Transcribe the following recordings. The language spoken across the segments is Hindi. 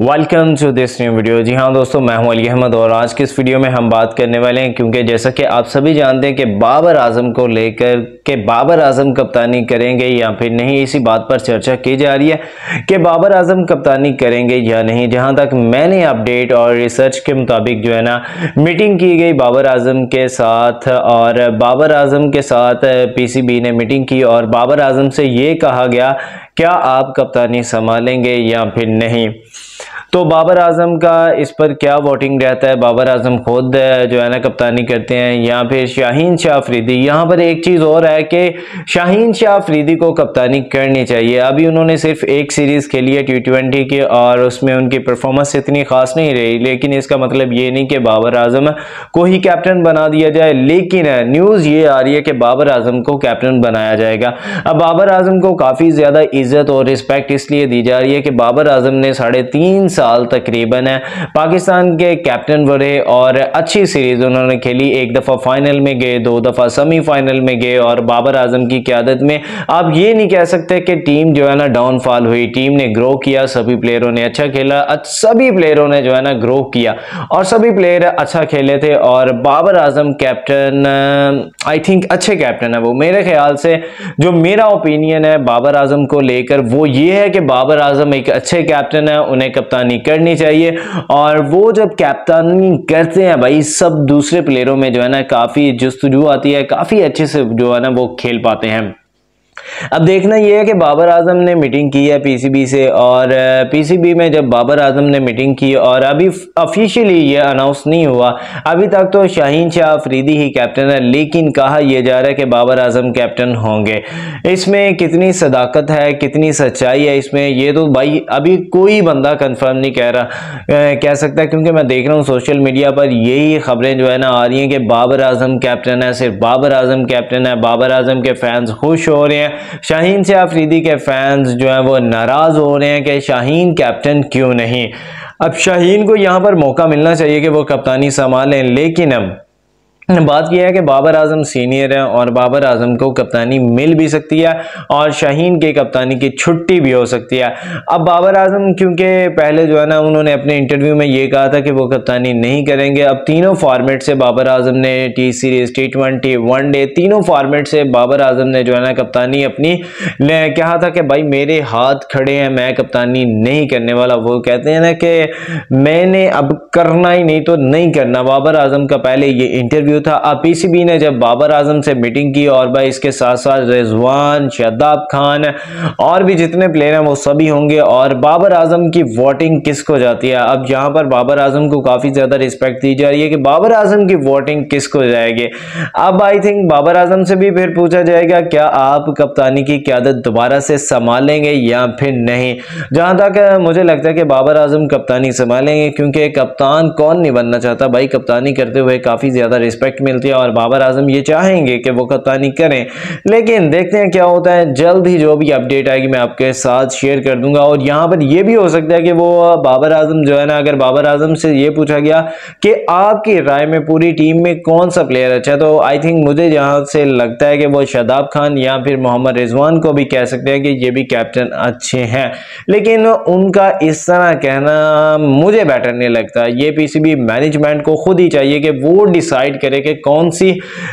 Welcome to this new video जी हाँ दोस्तों, मैं हूँ अली अहमद और आज की इस वीडियो में हम बात करने वाले हैं क्योंकि जैसा कि आप सभी जानते हैं कि बाबर आज़म को लेकर के बाबर आज़म कप्तानी करेंगे या फिर नहीं, इसी बात पर चर्चा की जा रही है कि बाबर आज़म कप्तानी करेंगे या नहीं। जहाँ तक मैंने अपडेट और रिसर्च के मुताबिक जो है ना, मीटिंग की गई बाबर आज़म के साथ और बाबर आज़म के साथ पीसीबी ने मीटिंग की और बाबर आज़म से ये कहा गया, क्या आप कप्तानी संभालेंगे या फिर नहीं? तो बाबर आज़म का इस पर क्या वोटिंग रहता है? बाबर आज़म खुद जो है ना, कप्तानी करते हैं, या फिर शाहीन शाह अफरीदी। यहाँ पर एक चीज़ और है कि शाहीन शाह अफरीदी को कप्तानी करनी चाहिए। अभी उन्होंने सिर्फ़ एक सीरीज़ खेली है टी ट्वेंटी की, और उसमें उनकी परफॉर्मेंस इतनी खास नहीं रही। लेकिन इसका मतलब ये नहीं कि बाबर आज़म को ही कैप्टन बना दिया जाए। लेकिन न्यूज़ ये आ रही है कि बाबर आज़म को कैप्टन बनाया जाएगा। अब बाबर आज़म को काफ़ी ज़्यादा इज़्ज़त और रिस्पेक्ट इसलिए दी जा रही है कि बाबर आज़म ने साढ़े तीन साल तकरीबन है। पाकिस्तान के कैप्टन बने और अच्छी सीरीज़ उन्होंने खेली। एक दफ़ा फाइनल में गए, दो दफ़ा सेमीफाइनल में गए और बाबर आज़म की क्यादत में। आप ये नहीं कह सकते कि टीम जो है ना डाउनफॉल हुई। टीम ने ग्रो किया, सभी प्लेयरों ने अच्छा खेला सभी प्लेयरों ने जो है ना ग्रो किया और सभी प्लेयर अच्छा खेले थे और Babar Azam captain I think अच्छे कैप्टन है वो। मेरे ख्याल से जो मेरा ओपिनियन है बाबर आज़म को लेकर वो ये है कि बाबर आज़म एक अच्छे कैप्टन है, उन्हें कप्तान कप्तानी करनी चाहिए। और वो जब कैप्टनी करते हैं भाई, सब दूसरे प्लेयरों में जो है ना काफ़ी जस्तजू आती है, काफ़ी अच्छे से जो है ना वो खेल पाते हैं। अब देखना यह है कि बाबर आज़म ने मीटिंग की है पीसीबी से और पीसीबी में जब बाबर आज़म ने मीटिंग की और अभी ऑफिशियली ये अनाउंस नहीं हुआ, अभी तक तो शाहीन शाह अफरीदी ही कैप्टन है, लेकिन कहा यह जा रहा है कि बाबर आज़म कैप्टन होंगे। इसमें कितनी सदाकत है, कितनी सच्चाई है इसमें, ये तो भाई अभी कोई बंदा कंफर्म नहीं कह रहा कह सकता क्योंकि मैं देख रहा हूँ सोशल मीडिया पर यही खबरें जो है ना आ रही हैं कि बाबर आज़म कैप्टन है, सिर्फ़ बाबर आज़म कैप्टन है, बाबर आज़म के फैंस खुश हो रहे हैं। शाहीन से आफरीदी के फैंस जो हैं वो नाराज़ हो रहे हैं कि शाहीन कैप्टन क्यों नहीं? अब शाहीन को यहाँ पर मौका मिलना चाहिए कि वो कप्तानी संभालें, लेकिन अब बात यह है कि बाबर आज़म सीनियर है और बाबर आज़म को कप्तानी मिल भी सकती है और शाहीन के कप्तानी की छुट्टी भी हो सकती है। अब बाबर आज़म, क्योंकि पहले जो है ना, उन्होंने अपने इंटरव्यू में ये कहा था कि वो कप्तानी नहीं करेंगे। अब तीनों फॉर्मेट से बाबर आज़म ने T series T twenty one day तीनों फॉर्मेट से बाबर आज़म ने जो है ना कप्तानी अपनी कहा था कि भाई मेरे हाथ खड़े हैं, मैं कप्तानी नहीं करने वाला। वो कहते हैं ना कि मैंने अब करना ही नहीं तो नहीं करना। बाबर आज़म का पहले ये इंटरव्यू इंटरव्यू था। अब पीसीबी ने जब बाबर आज़म से मीटिंग की और भाई इसके साथ साथ रिजवान, शदाब खान और भी जितने प्लेयर हैं वो सभी होंगे और बाबर आज़म की वोटिंग किसको जाती है? अब यहाँ पर बाबर आज़म को काफ़ी ज़्यादा रिस्पेक्ट दी जा रही है कि बाबर आज़म की वोटिंग किसको जाएगी? अब आई थिंक बाबर आज़म से भी फिर पूछा जाएगा, क्या आप कप्तानी की क्यादत दोबारा से संभालेंगे या फिर नहीं? जहाँ तक मुझे लगता है कि बाबर आज़म कप्तानी संभालेंगे, क्योंकि कप्तान कौन नहीं बनना चाहता? भाई कप्तानी करते हुए काफ़ी ज़्यादा रिस्पेक्ट रिस्पेक्ट मिलती है और बाबर आज़म ये चाहेंगे कि वो कप्तानी करें। लेकिन देखते हैं क्या होता है। जल्द ही जो भी अपडेट आएगी मैं आपके साथ शेयर कर दूँगा। और यहाँ पर यह भी हो सकता है कि वो बाबर आज़म जो है ना, अगर बाबर आज़म से ये पूछा गया कि आपकी राय में पूरी टीम में कौन सा प्लेयर अच्छा है तो आई थिंक मुझे यहाँ से लगता है कि वो शादाब खान या फिर मोहम्मद रिजवान को भी कह सकते हैं कि ये भी कैप्टन अच्छे हैं। लेकिन उनका इस तरह कहना मुझे बेटर नहीं लगता। ये पीसीबी मैनेजमेंट को खुद ही चाहिए कि वो डिसाइड करे कि कौन सी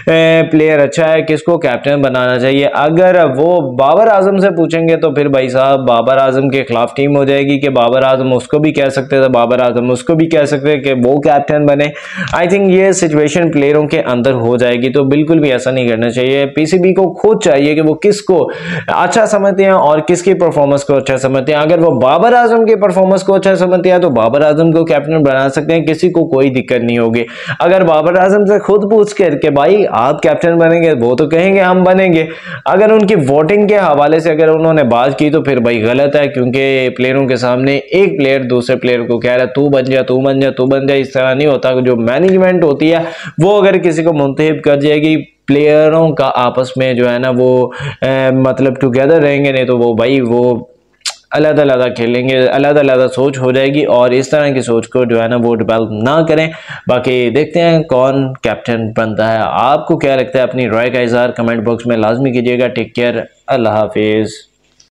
प्लेयर अच्छा है, किसको कैप्टन बनाना चाहिए। अगर वो बाबर आज़म से पूछेंगे तो फिर भाई साहब, बाबर आज़म के खिलाफ टीम हो जाएगी कि बाबर आज़म उसको भी कह सकते थे, बाबर आज़म उसको भी कह सकते कि वो कैप्टन बने। आई थिंक ये सिचुएशन प्लेयरों के अंदर हो जाएगी तो बिल्कुल भी ऐसा नहीं करना चाहिए। पीसीबी को खुद चाहिए कि वो किसको अच्छा समझते हैं और किसकी परफॉर्मेंस को अच्छा समझते हैं। अगर वो बाबर आज़म की परफॉर्मेंस को अच्छा समझते हैं तो बाबर आज़म को कैप्टन बना सकते हैं, किसी को कोई दिक्कत नहीं होगी। अगर बाबर आज़म से खुद पूछ कर के भाई आप कैप्टन बनेंगे वो तो कहेंगे हम बनेंगे। अगर उनकी वोटिंग के हवाले से अगर उन्होंने बात की तो फिर भाई गलत है क्योंकि प्लेयरों के सामने एक प्लेयर दूसरे प्लेयर को कह रहा है तू बन जा तू बन जा तू बन जा। इस तरह नहीं होता। जो मैनेजमेंट होती है वो अगर किसी को मुंतब कर जाएगी प्लेयरों का आपस में जो है ना वो ए, मतलब टुगेदर रहेंगे नहीं तो वो भाई वो अलग अलग खेलेंगे अलग अलग सोच हो जाएगी और इस तरह की सोच को जो है ना वो डिवेल्प ना करें। बाकी देखते हैं कौन कैप्टन बनता है। आपको क्या लगता है अपनी राय का इजहार कमेंट बॉक्स में लाजमी कीजिएगा। टेक केयर अल्लाह हाफिज़।